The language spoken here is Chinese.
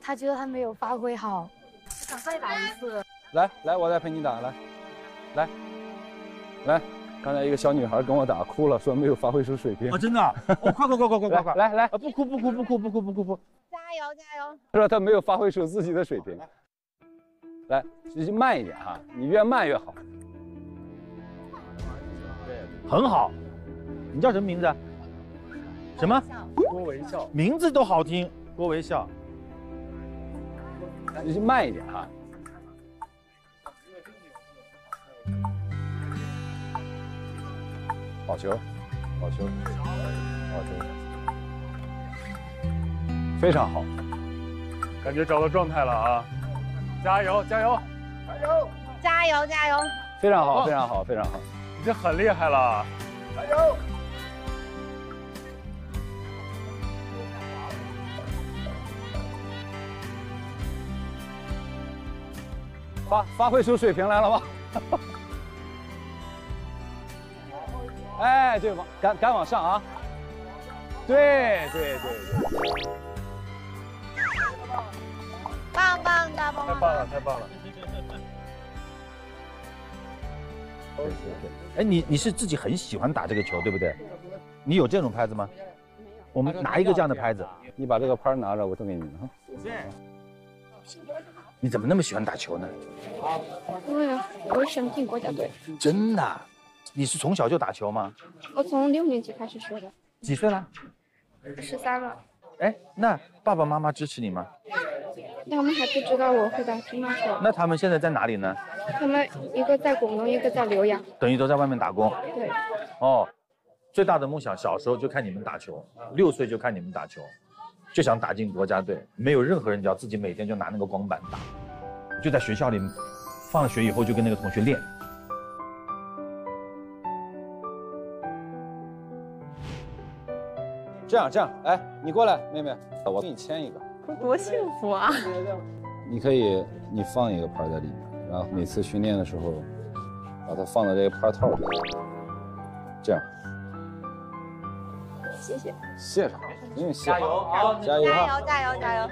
他觉得他没有发挥好，想再打一次。来来，我再陪你打，来，来，来。刚才一个小女孩跟我打，哭了，说没有发挥出水平。啊，真的？哦，快快快快快快快！来来，不哭不哭不哭不哭不哭不！加油加油！他说他没有发挥出自己的水平。来，慢一点哈，你越慢越好。很好。你叫什么名字？什么？郭维笑。名字都好听，郭维笑。你慢一点哈。保球，保球，保球，非常好，感觉找到状态了啊！加油，加油，加油，加油，加油！非常好，非常好，非常好，已经很厉害了，加油！发发挥出水平来了吗？哎，对，往赶赶往上啊！对对对对，棒棒的，棒棒！太棒了，太棒了！对对对，哎，你你是自己很喜欢打这个球，对不对？你有这种拍子吗？我们拿一个这样的拍子，你把这个拍拿着，我送给你们哈。谢谢。你怎么那么喜欢打球呢？因为我想进国家队。真的。你是从小就打球吗？我从六年级开始学的。几岁了？十三了。哎，那爸爸妈妈支持你吗？他们还不知道我会打乒乓球。那他们现在在哪里呢？他们一个在广东，一个在浏阳。等于都在外面打工。对。哦，最大的梦想，小时候就看你们打球，六岁就看你们打球，就想打进国家队。没有任何人教自己，每天就拿那个光板打，就在学校里，放了学以后就跟那个同学练。这样这样，哎，你过来，妹妹，我给你签一个。多幸福啊！你可以，你放一个拍在里面，然后每次训练的时候，把它放到这个拍套里。这样。谢谢。谢什么？不用谢。加油啊！加油！加油！加油！加油！